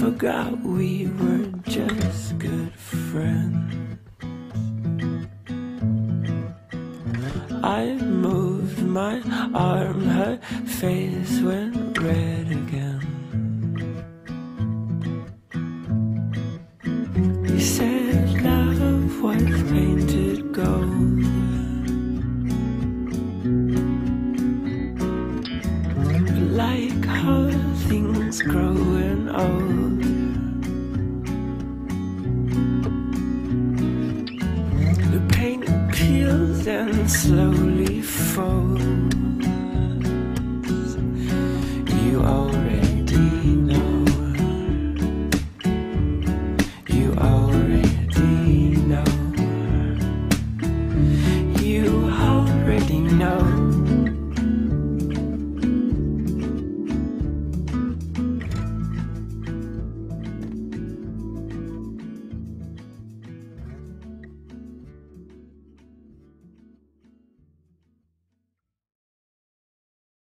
forgot we were just good friends. I moved my arm, her face went red again. like how things growing old. The paint peels and slowly falls. You already know. You are.